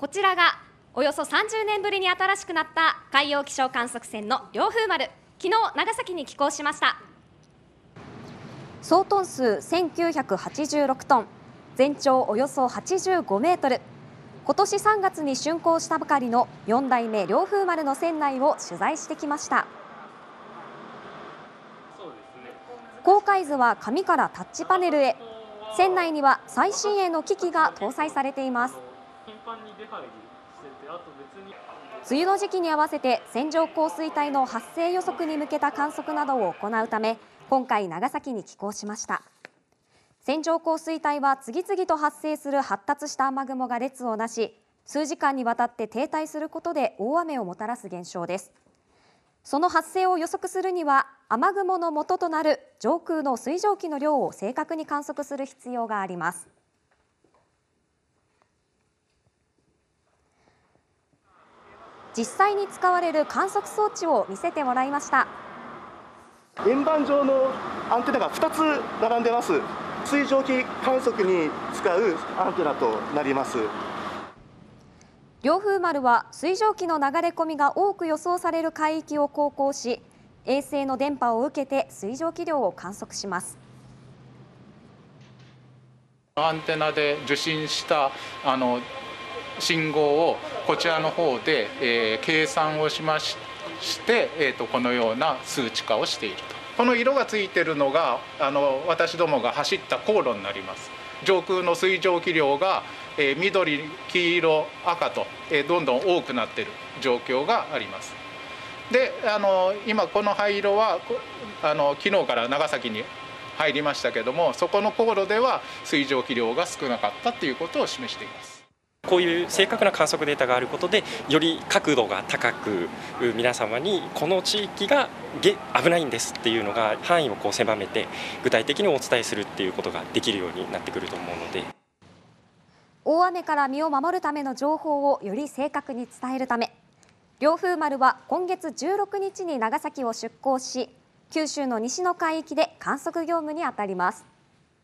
こちらがおよそ30年ぶりに新しくなった海洋気象観測船の凌風丸。昨日長崎に寄港しました。総トン数1986トン。全長およそ85メートル。今年3月に竣工したばかりの4代目凌風丸の船内を取材してきました。公開図は紙からタッチパネルへ。船内には最新鋭の機器が搭載されています。繁に出入りしててあと別に。梅雨の時期に合わせて線状降水帯の発生予測に向けた観測などを行うため今回長崎に寄港しました。線状降水帯は次々と発生する発達した雨雲が列をなし数時間にわたって停滞することで大雨をもたらす現象です。その発生を予測するには雨雲の元となる上空の水蒸気の量を正確に観測する必要があります。実際に使われる観測装置を見せてもらいました。円盤状のアンテナが2つ並んでます。水蒸気観測に使うアンテナとなります。凌風丸は水蒸気の流れ込みが多く予想される海域を航行し衛星の電波を受けて水蒸気量を観測します。アンテナで受信したあの信号をこちらの方で、えー、計算をしまして、えーと、このような数値化をしていると。この色がついてるのがあの私どもが走った航路になります。上空の水蒸気量が、えー、緑黄色赤と、えー、どんどん多くなってる状況があります。であの今この灰色はあの昨日から長崎に入りましたけどもそこの航路では水蒸気量が少なかったということを示しています。こういう正確な観測データがあることでより角度が高く皆様にこの地域が危ないんですっていうのが範囲をこう狭めて具体的にお伝えするっていうことができるようになってくると思うので大雨から身を守るための情報をより正確に伝えるため凌風丸は今月16日に長崎を出港し九州の西の海域で観測業務に当たります。